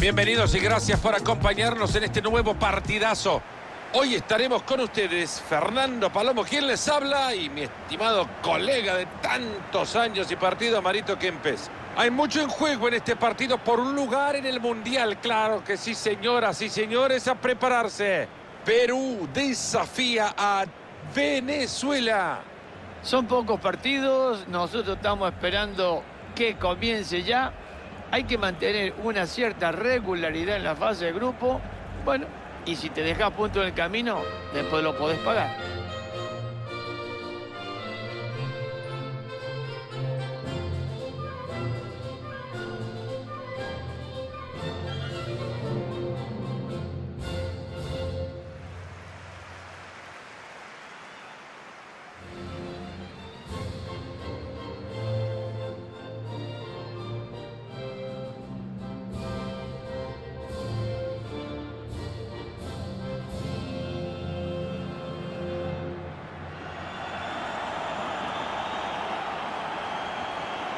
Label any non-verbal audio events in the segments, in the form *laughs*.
Bienvenidos y gracias por acompañarnos en este nuevo partidazo. Hoy estaremos con ustedes Fernando Palomo, quien les habla, y mi estimado colega de tantos años y partidos, Marito Kempes. Hay mucho en juego en este partido por un lugar en el Mundial, claro que sí, señoras y señores, a prepararse. Perú desafía a Venezuela. Son pocos partidos, nosotros estamos esperando que comience ya. Hay que mantener una cierta regularidad en la fase de grupo. Bueno, y si te dejas punto en el camino, después lo podés pagar.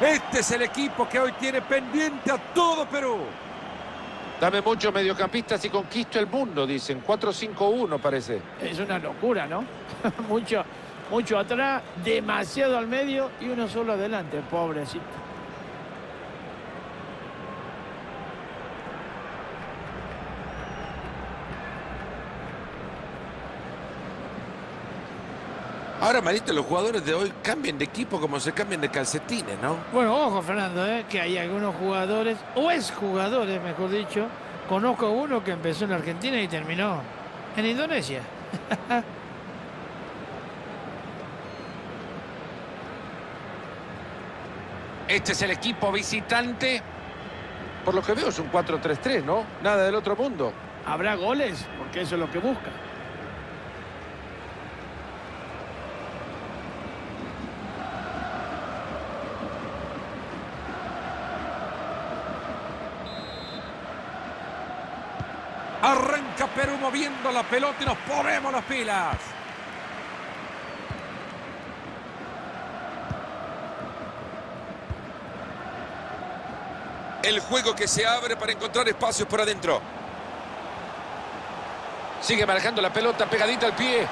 Este es el equipo que hoy tiene pendiente a todo Perú. Dame muchos mediocampistas y conquisto el mundo, dicen. 4-5-1 parece. Es una locura, ¿no? *laughs* mucho, mucho atrás, demasiado al medio y uno solo adelante, pobrecito. Ahora, Marito, los jugadores de hoy cambian de equipo como se cambian de calcetines, ¿no? Bueno, ojo, Fernando, ¿eh? que hay algunos jugadores, o es jugadores, mejor dicho. Conozco uno que empezó en Argentina y terminó en Indonesia. *laughs* Este es el equipo visitante. Por lo que veo es un 4-3-3, ¿no? Nada del otro mundo. ¿Habrá goles? Porque eso es lo que busca. Arranca La pelota y nos ponemos las pilas. El juego que se abre para encontrar espacios por adentro. Sigue manejando la pelota pegadita al pie.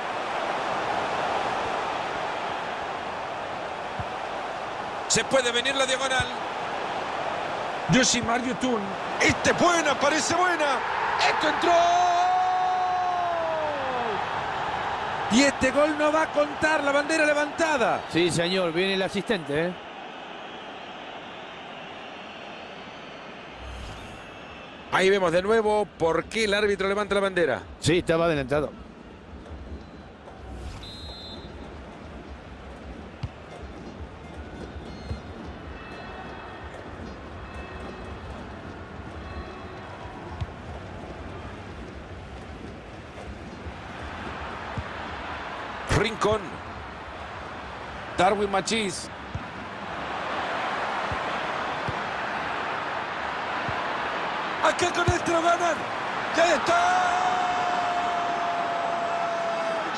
Se puede venir la diagonal. Yoshimar Yotun. Este es buena, parece buena. ¡Esto entró! Y este gol no va a contar la bandera levantada. Sí, señor, viene el asistente, ¿eh? Ahí vemos de nuevo por qué el árbitro levanta la bandera. Sí, estaba adelantado. Rincón. Darwin Machís. Acá con lo ganan. ¡Ya está!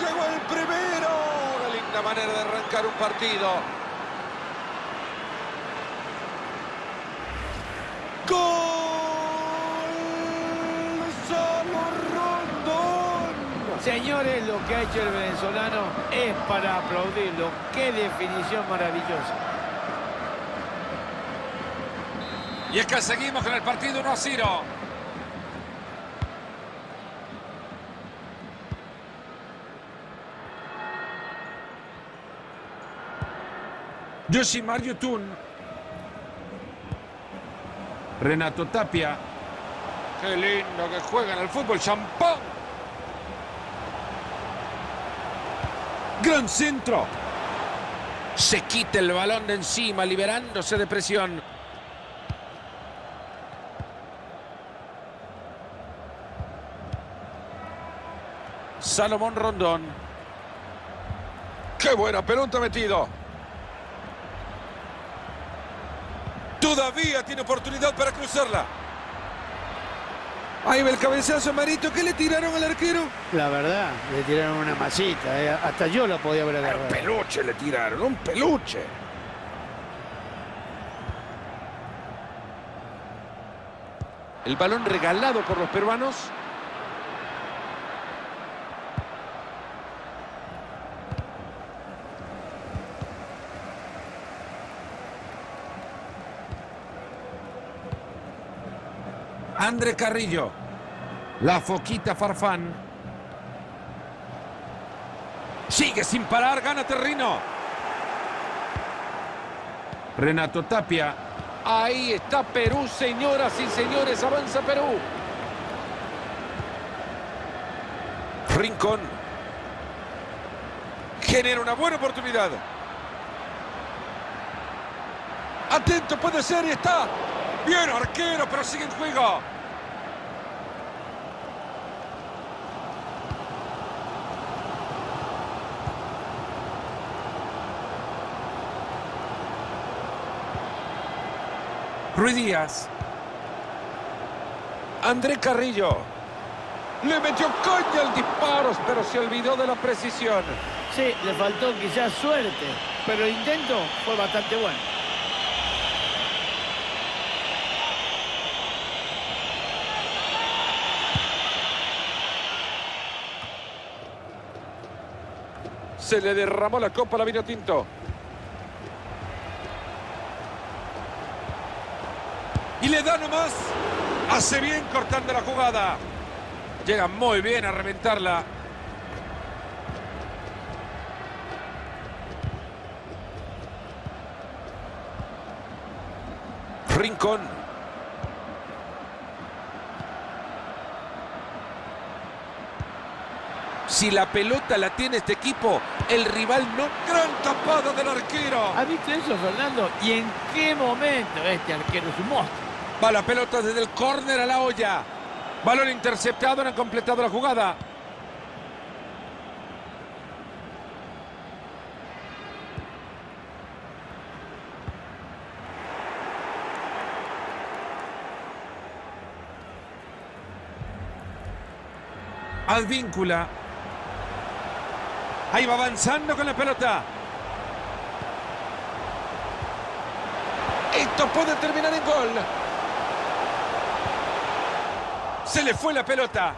Llegó el primero. Una linda manera de arrancar un partido. ¡Gol! ¡Solo Rondón! Señores, lo que ha hecho el venezolano es para aplaudirlo. ¡Qué definición maravillosa! Y es que seguimos con el partido 1 a 0. Yoshimar Yotun. Renato Tapia. Qué lindo que juegan al fútbol. Champán. Gran centro. Se quita el balón de encima, liberándose de presión. Salomón Rondón. ¡Qué buena pelota metido! Todavía tiene oportunidad para cruzarla. Ahí va el cabezazo, Marito. ¿Qué le tiraron al arquero? La verdad, le tiraron una masita. eh, Hasta yo la podía haber Un agarrado. peluche le tiraron, un peluche. El balón regalado por los peruanos. André Carrillo. La foquita Farfán. Sigue sin parar, gana Terrino. Renato Tapia. Ahí está Perú, señoras y señores, avanza Perú. Rincón. Genera una buena oportunidad. Atento, puede ser y está. Bien, arquero, pero sigue en juego. Ruiz Díaz. André Carrillo. Le metió coña al disparo, pero se olvidó de la precisión. Sí, le faltó quizás suerte, pero el intento fue bastante bueno. Se le derramó la copa a la vino tinto. Le da nomás. Hace bien cortando la jugada. Llega muy bien a reventarla. Rincón. Si la pelota la tiene este equipo, el rival no. Gran tapada del arquero. ¿Has visto eso, Fernando? ¿Y en qué momento este arquero es un monstruo? Va la pelota desde el córner a la olla. Balón interceptado, no han completado la jugada. Advíncula. Ahí va avanzando con la pelota. Esto puede terminar en gol. Se le fue la pelota.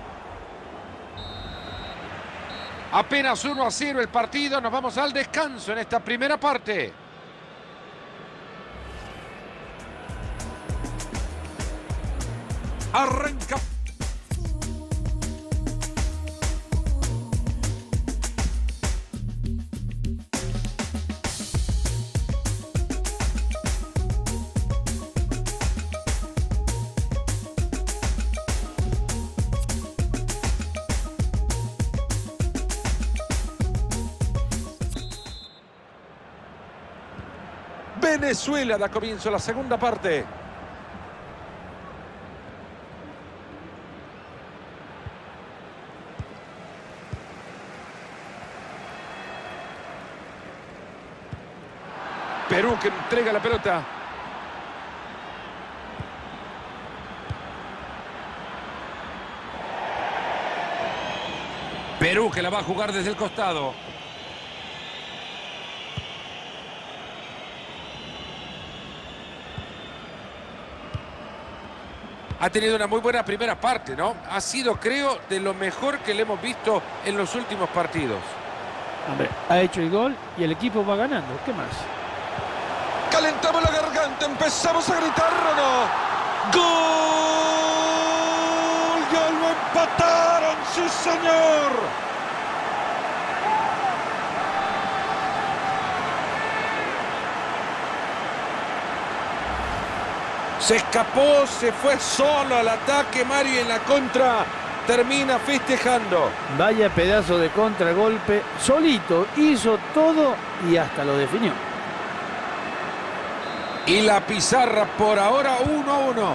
Apenas 1 a 0 el partido. Nos vamos al descanso en esta primera parte. Arranca. Venezuela da comienzo la segunda parte. Perú que entrega la pelota. Perú que la va a jugar desde el costado. Ha tenido una muy buena primera parte, ¿no? Ha sido, creo, de lo mejor que le hemos visto en los últimos partidos. Hombre, ha hecho el gol y el equipo va ganando. ¿Qué más? Calentamos la garganta, empezamos a gritar, ¿o no? ¡Gol! ¡Ya lo empataron! ¡Sí, señor! Se escapó, se fue solo al ataque Mario en la contra termina festejando. Vaya pedazo de contragolpe. Solito hizo todo y hasta lo definió. Y la pizarra por ahora 1 a 1.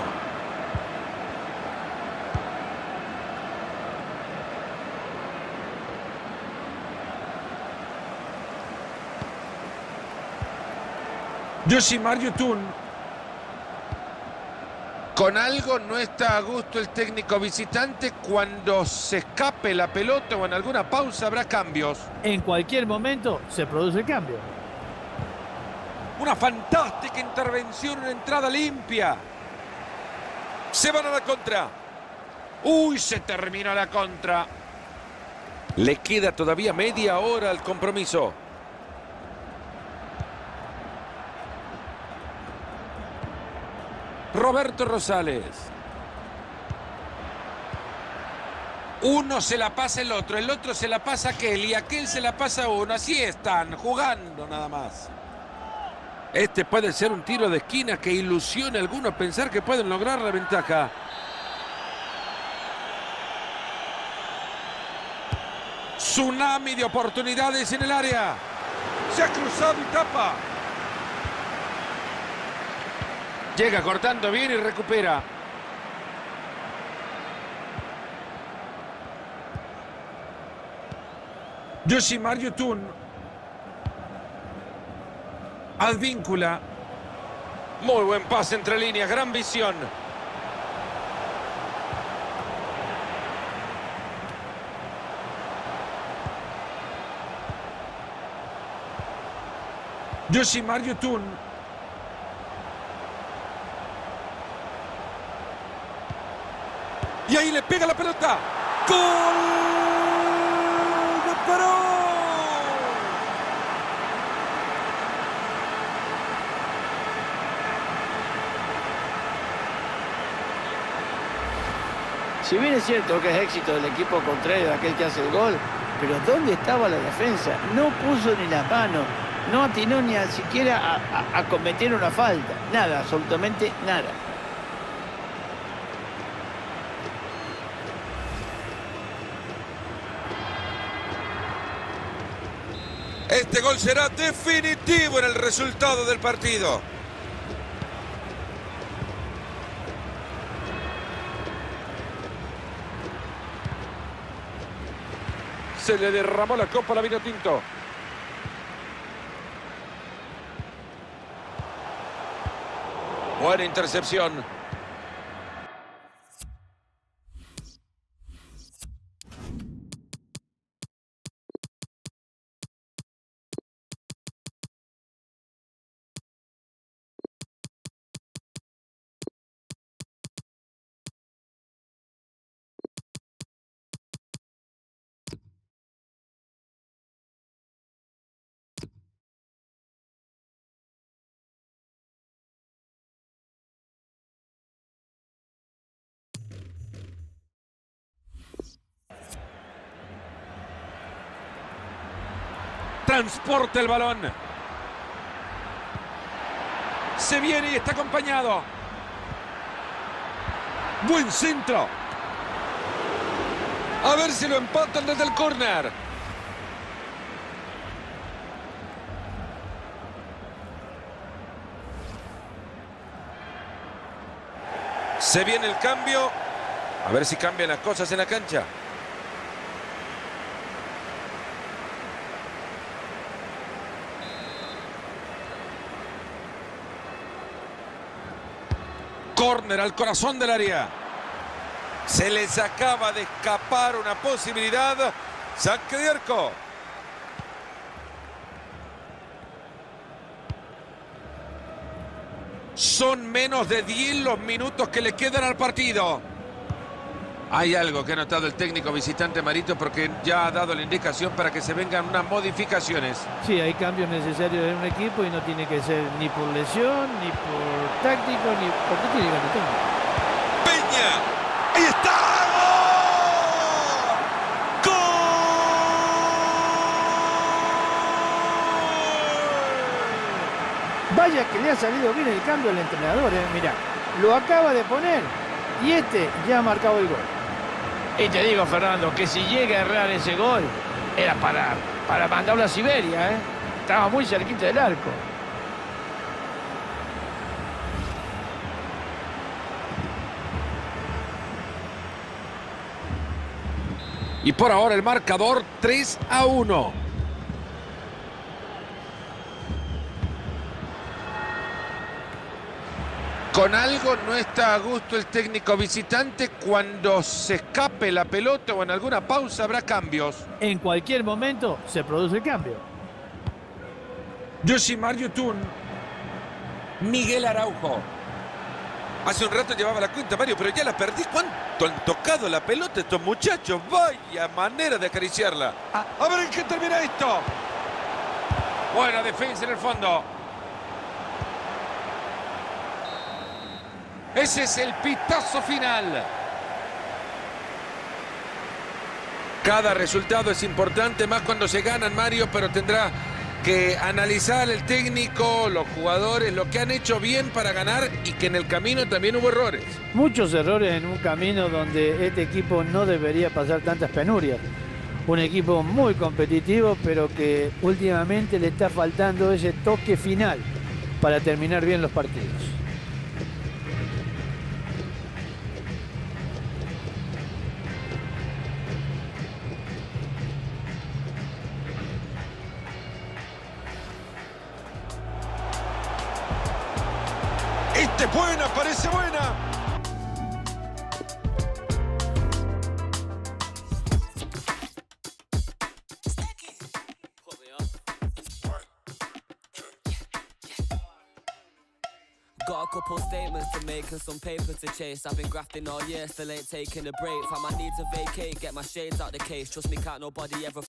Yoshimar Yotun. Con algo no está a gusto el técnico visitante. Cuando se escape la pelota o en alguna pausa habrá cambios. En cualquier momento se produce el cambio. Una fantástica intervención, una entrada limpia. Se van a la contra. Uy, se termina la contra. Le queda todavía media hora al compromiso. Roberto Rosales. Uno se la pasa el otro, el otro se la pasa aquel y aquel se la pasa uno. Así están, jugando nada más. Este puede ser un tiro de esquina que ilusione a algunos pensar que pueden lograr la ventaja. Tsunami de oportunidades en el área. Se ha cruzado y tapa. Llega cortando bien y recupera. Yoshimar Yotun. Advíncula. Muy buen pase entre líneas, gran visión. Yoshimar Yotun. Y ahí le pega la pelota. ¡Gol! ¡De Perón! Si bien es cierto que es éxito del equipo contrario aquel que hace el gol, pero ¿dónde estaba la defensa? No puso ni la mano, no atinó ni a siquiera a, a- a cometer una falta. Nada, absolutamente nada. Este gol será definitivo en el resultado del partido. Se le derramó la copa a la vino tinto. Buena intercepción. Transporta el balón. Se viene y está acompañado. Buen centro. A ver si lo empatan desde el córner. Se viene el cambio. A ver si cambian las cosas en la cancha. Córner al corazón del área. Se les acaba de escapar una posibilidad. Saque de arco. Son menos de 10 los minutos que le quedan al partido. Hay algo que ha notado el técnico visitante Marito porque ya ha dado la indicación para que se vengan unas modificaciones. Sí, hay cambios necesarios en un equipo y no tiene que ser ni por lesión, ni por táctico, ni porque tiene que. Peña. Ahí está. Vaya que le ha salido bien el cambio al entrenador, eh. Mirá, lo acaba de poner y este ya ha marcado el gol. Y te digo, Fernando, que si llega a errar ese gol, era para, para mandarlo a Siberia, ¿eh? Estaba muy cerquita del arco. Y por ahora el marcador 3 a 1. Con algo no está a gusto el técnico visitante cuando se escape la pelota o en alguna pausa habrá cambios. En cualquier momento se produce el cambio. Yoshi Mario Tun. Miguel Araujo. Hace un rato llevaba la cuenta, Mario, pero ya la perdí. ¿Cuánto han tocado la pelota estos muchachos? Vaya manera de acariciarla. A ver en qué termina esto. Buena defensa en el fondo. Ese es el pitazo final. Cada resultado es importante, más cuando se ganan, Mario, pero tendrá que analizar el técnico, los jugadores, lo que han hecho bien para ganar y que en el camino también hubo errores. Muchos errores en un camino donde este equipo no debería pasar tantas penurias. Un equipo muy competitivo, pero que últimamente le está faltando ese toque final para terminar bien los partidos. Es buena, parece buena. Got a couple statements to make and some paper to chase. I've been grafting all year, still ain't taking a break. Fam, I need to vacate, get my shades out the case. Trust me, can't nobody ever